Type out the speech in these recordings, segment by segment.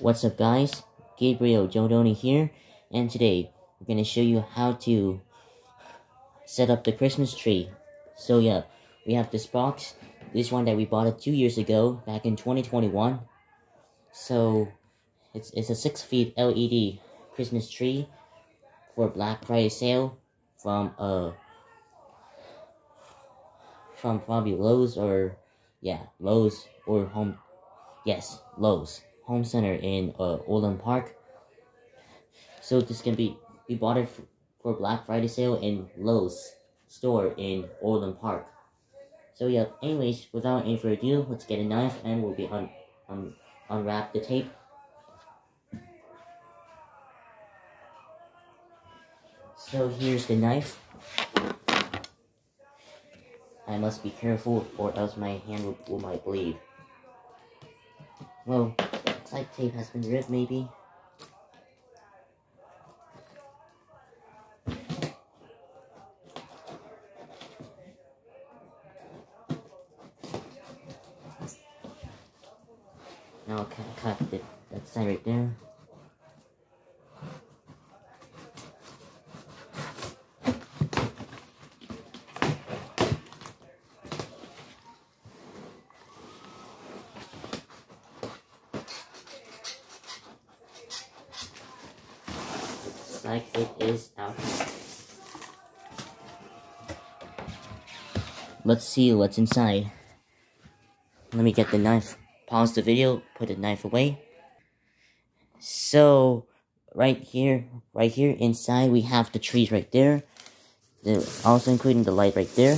What's up guys, Gabriel Jodoni here, and today we're going to show you how to set up the Christmas tree. So yeah, we have this box, this one that we bought it two years ago, back in 2021. So, it's, it's a 6 feet LED Christmas tree for Black Friday sale from, uh, from probably Lowe's or, yeah, Lowe's or Home, yes, Lowe's home center in uh, Orland Park. So this can be we bought it for Black Friday sale in Lowe's store in Orland Park. So yeah, anyways, without any further ado, let's get a knife and we'll be un, un unwrap the tape. So here's the knife. I must be careful or else my hand will, will might bleed. Well, Like tape has been ripped, maybe. Now I'll cut it, that side right there. like it is out. Let's see what's inside. Let me get the knife. Pause the video, put the knife away. So, right here, right here inside, we have the trees right there. The, also including the light right there.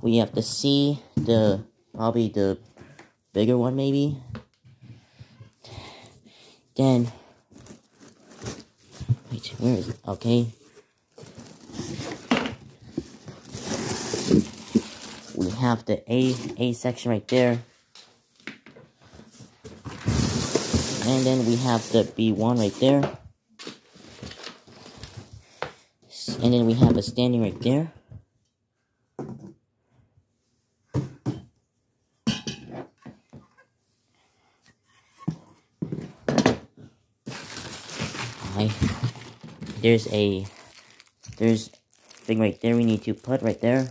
We have to see the, probably the bigger one maybe. Then, Wait, where is it? Okay. We have the A A section right there. And then we have the B1 right there. And then we have a standing right there. There's a there's thing right there we need to put right there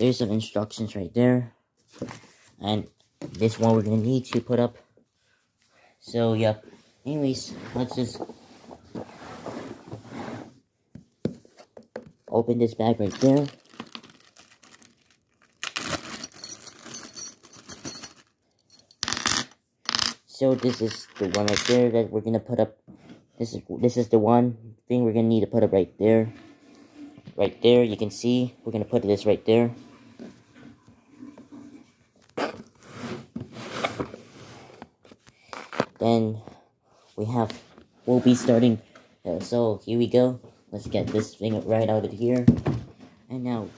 there's some instructions right there and this one we're gonna need to put up so yeah anyways let's just open this bag right there So this is the one right there that we're gonna put up. This is this is the one thing we're gonna need to put up right there. Right there, you can see we're gonna put this right there. Then we have we'll be starting. Uh, so here we go. Let's get this thing right out of here. And now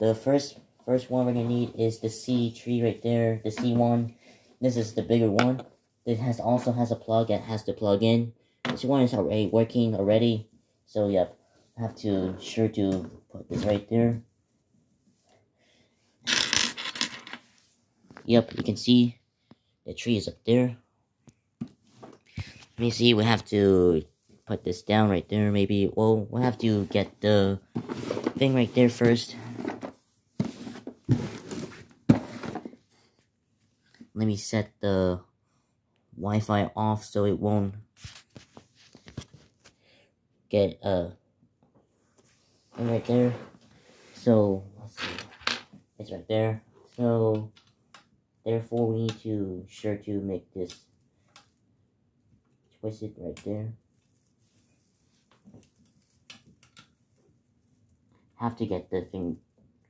the first first one we're gonna need is the C tree right there, the C one. This is the bigger one. It has also has a plug that has to plug in. This one is already working already. So yep, have to sure to put this right there. Yep, you can see the tree is up there. Let me see, we have to put this down right there maybe. Well, we'll have to get the thing right there first. Let me set the Wi-Fi off so it won't get uh right there. So it's right there. So therefore we need to sure to make this twist it right there. Have to get the thing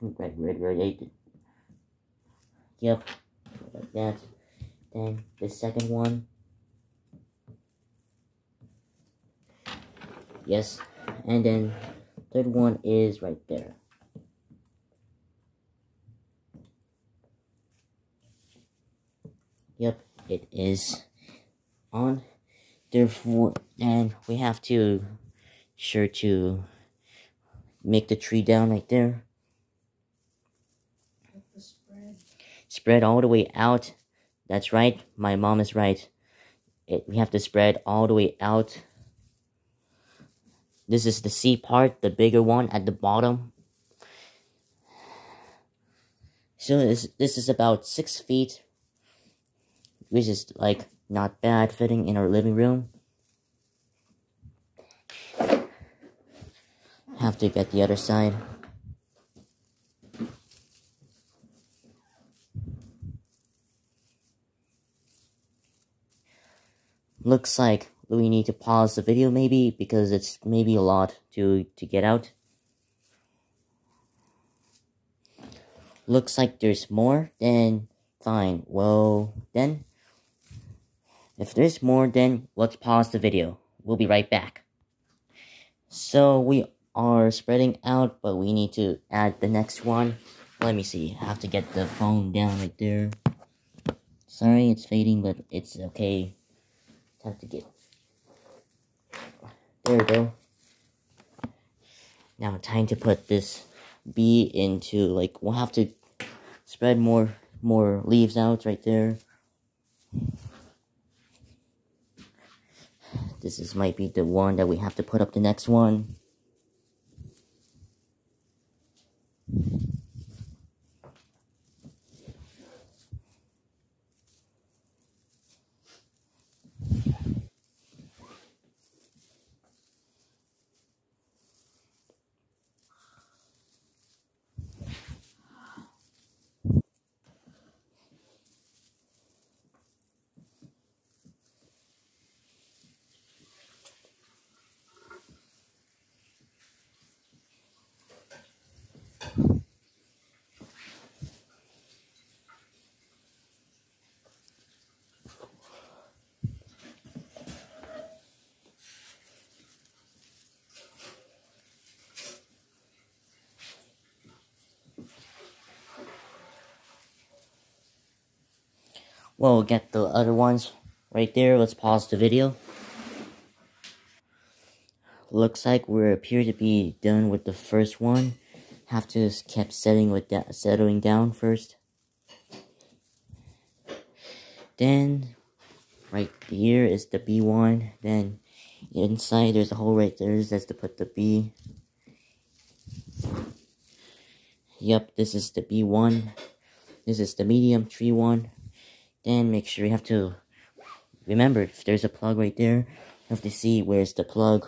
right right right. Yep, like that. Then the second one. Yes. And then third one is right there. Yep, it is on. Therefore, and we have to sure to make the tree down right there. spread all the way out. That's right, my mom is right. It, we have to spread all the way out. This is the C part, the bigger one at the bottom. So this, this is about 6 feet, which is like not bad fitting in our living room. Have to get the other side. Looks like we need to pause the video maybe because it's maybe a lot to, to get out. Looks like there's more, then fine. Well, then, if there's more, then let's pause the video. We'll be right back. So we are spreading out, but we need to add the next one. Let me see. I have to get the phone down right there. Sorry, it's fading, but it's okay. Have to get. There we go. Now, time to put this bee into like we'll have to spread more more leaves out right there. This is might be the one that we have to put up the next one. We'll get the other ones right there. Let's pause the video. Looks like we appear to be done with the first one. Have to just keep setting with that settling down first. Then right here is the B one. Then inside there's a hole right there. That's to put the B. Yep, this is the B one. This is the medium tree one. Then make sure you have to remember if there's a plug right there, you have to see where's the plug.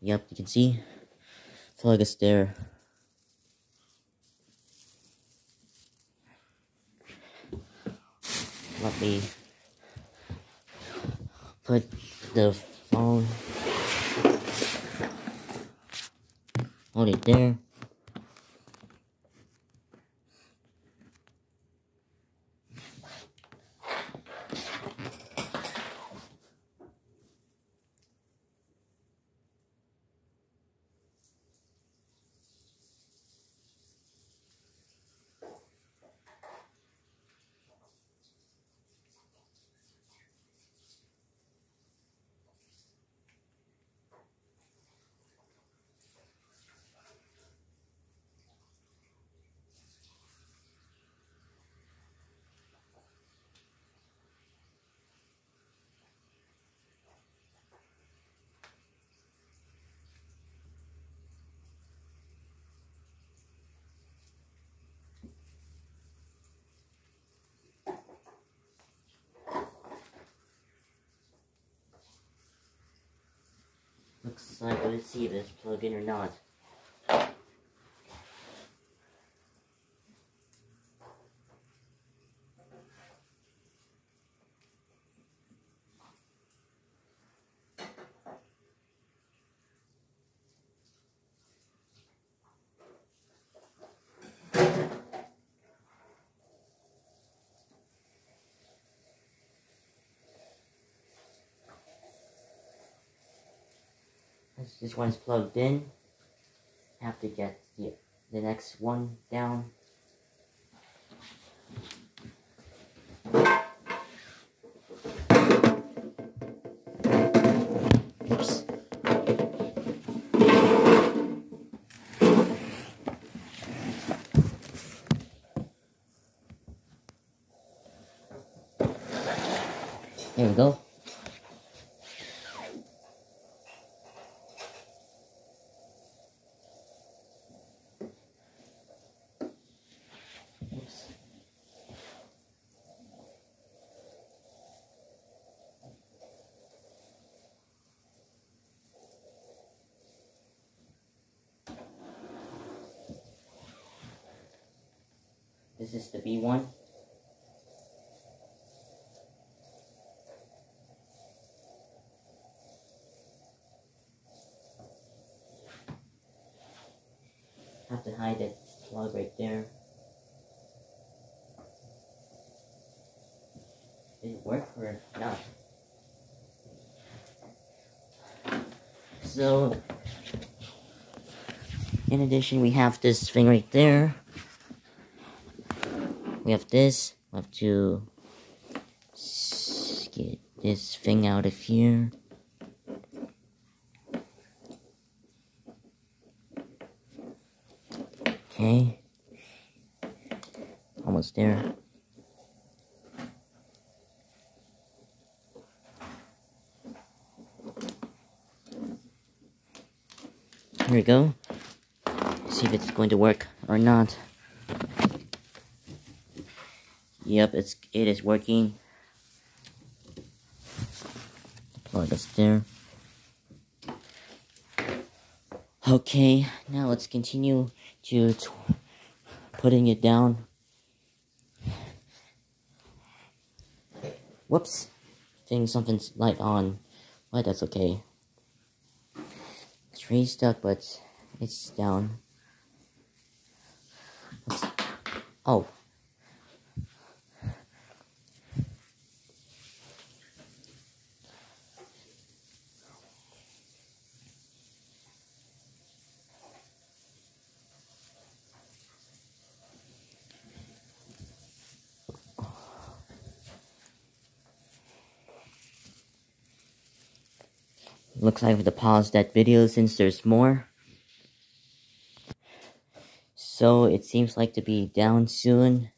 Yep, you can see plug is there. Let me put the phone hold it there. Looks like let's see this plugged in or not. This one's plugged in. Have to get the, the next one down. This is the B1. Have to hide that plug right there. Did it work or not? So, in addition, we have this thing right there we have this. We have to get this thing out of here. Okay. Almost there. Here we go. See if it's going to work or not. Yep, it's it is working. Plug us there. Okay, now let's continue to putting it down. Whoops. Think something's light on. But that's okay. Tree stuck, but it's down. Oh. Looks like I have to pause that video since there's more. So it seems like to be down soon.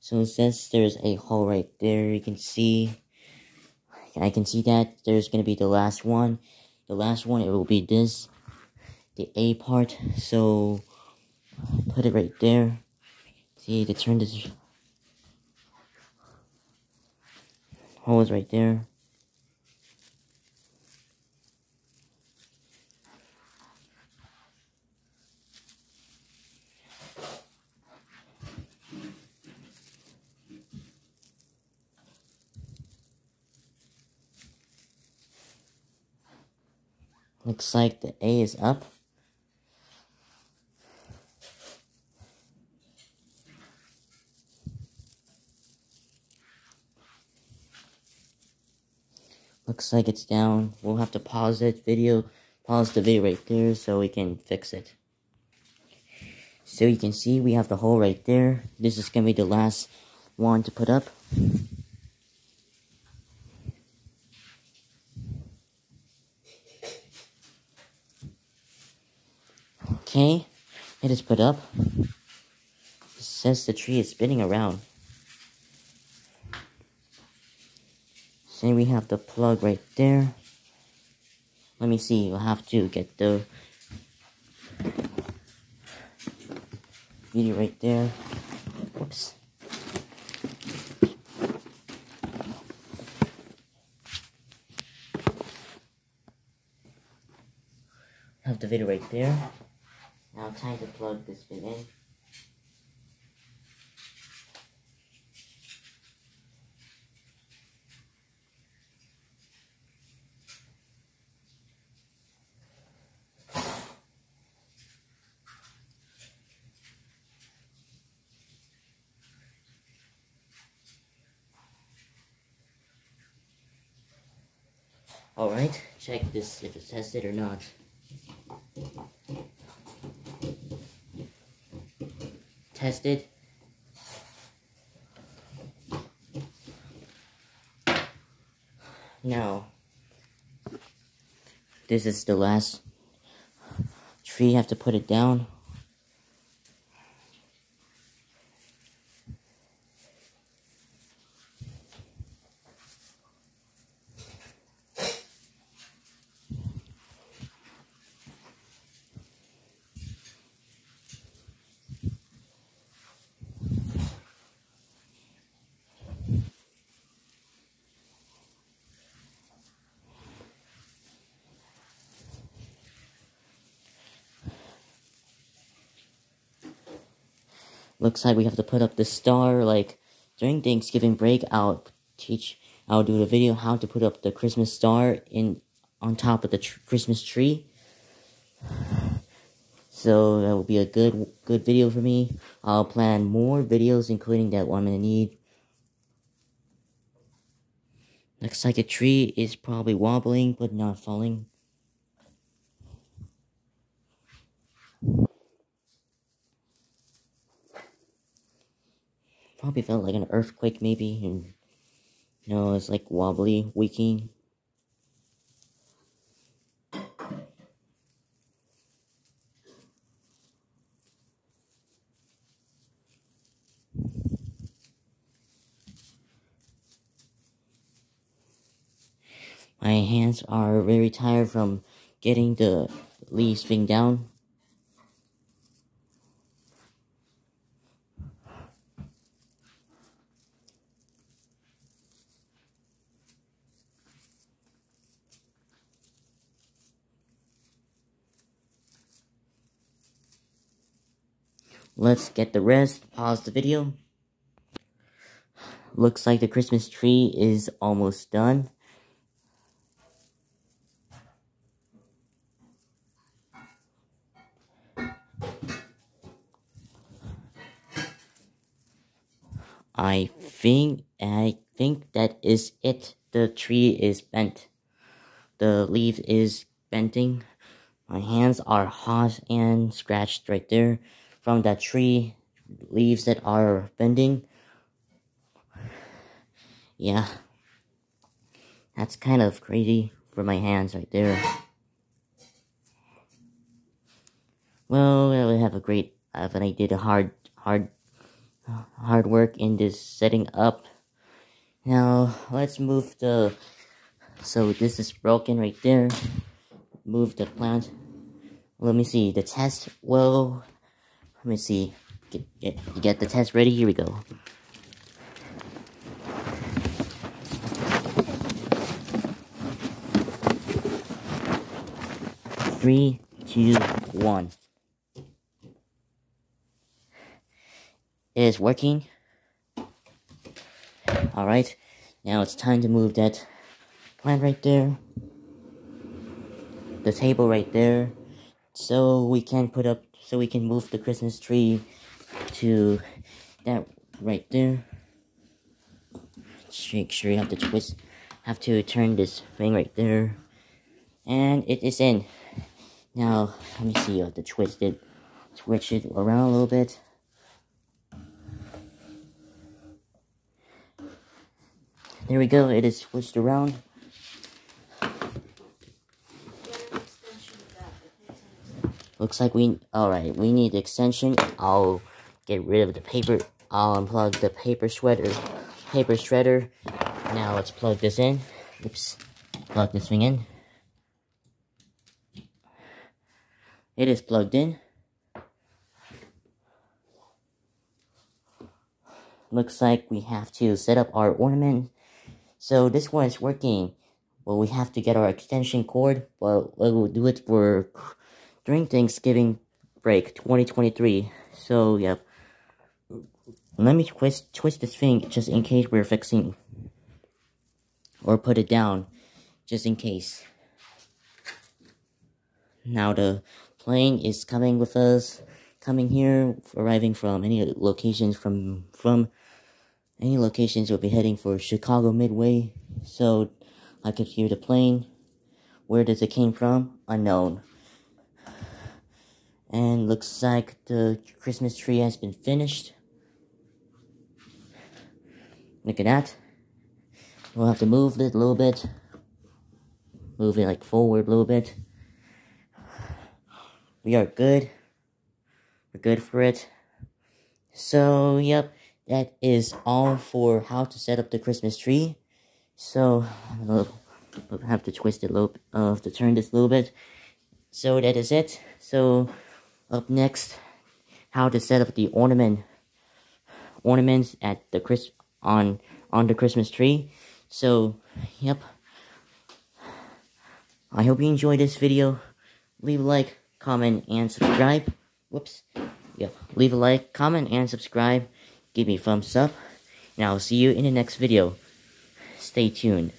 So it says there's a hole right there. You can see. I can see that there's going to be the last one. The last one, it will be this. The A part. So put it right there. See, to turn this hole is right there. Looks like the A is up. Looks like it's down. We'll have to pause it video, pause the video right there so we can fix it. So you can see we have the hole right there. This is going to be the last one to put up. Okay, it is put up. Says the tree is spinning around. So we have the plug right there. Let me see, we'll have to get the video right there. Whoops. Have the video right there. Now time to plug this bit in. Alright, check this if it's tested or not. Tested. Now, this is the last tree. I have to put it down. Looks like we have to put up the star, like, during Thanksgiving break, I'll teach, I'll do a video how to put up the Christmas star in, on top of the tr Christmas tree. So that will be a good, good video for me. I'll plan more videos, including that one I'm gonna need. Looks like a tree is probably wobbling, but not falling. Probably felt like an earthquake, maybe, and you know, it's like wobbly, waking. My hands are very tired from getting the leaves thing down. Let's get the rest, pause the video. Looks like the Christmas tree is almost done. I think I think that is it. The tree is bent. The leaf is bending. My hands are hot and scratched right there from that tree leaves that are bending. Yeah. That's kind of crazy for my hands right there. Well, I have a great, uh, but I did a hard, hard hard work in this setting up. Now, let's move the, so this is broken right there. Move the plant. Let me see, the test, well, let me see. Get, get, the test ready, here we go. Three, two, one. It is working. Alright, now it's time to move that plant right there. The table right there. So we can put up, so we can move the Christmas tree to that right there. Make sure you have to twist, have to turn this thing right there. And it is in. Now, let me see, you have to twist it, switch it around a little bit. There we go, it is switched around. Looks like we, alright, we need the extension. I'll get rid of the paper. I'll unplug the paper shredder. Paper shredder. Now let's plug this in. Oops. Plug this thing in. It is plugged in. Looks like we have to set up our ornament so this one is working. Well, we have to get our extension cord, but we'll do it for during Thanksgiving break 2023. So, yep. Let me twist twist this thing just in case we're fixing or put it down just in case. Now the plane is coming with us, coming here, arriving from any locations from from any locations will be heading for Chicago Midway, so I could hear the plane. Where does it came from? Unknown. And looks like the Christmas tree has been finished. Look at that. We'll have to move it a little bit. Move it like forward a little bit. We are good. We're good for it. So, yep that is all for how to set up the Christmas tree. So, I'll have to twist it a little, uh, to turn this a little bit. So that is it. So, up next, how to set up the ornament, ornaments at the Chris, on, on the Christmas tree. So, yep. I hope you enjoyed this video. Leave a like, comment, and subscribe. Whoops. yeah, leave a like, comment, and subscribe. Give me a thumbs up. And I'll see you in the next video. Stay tuned.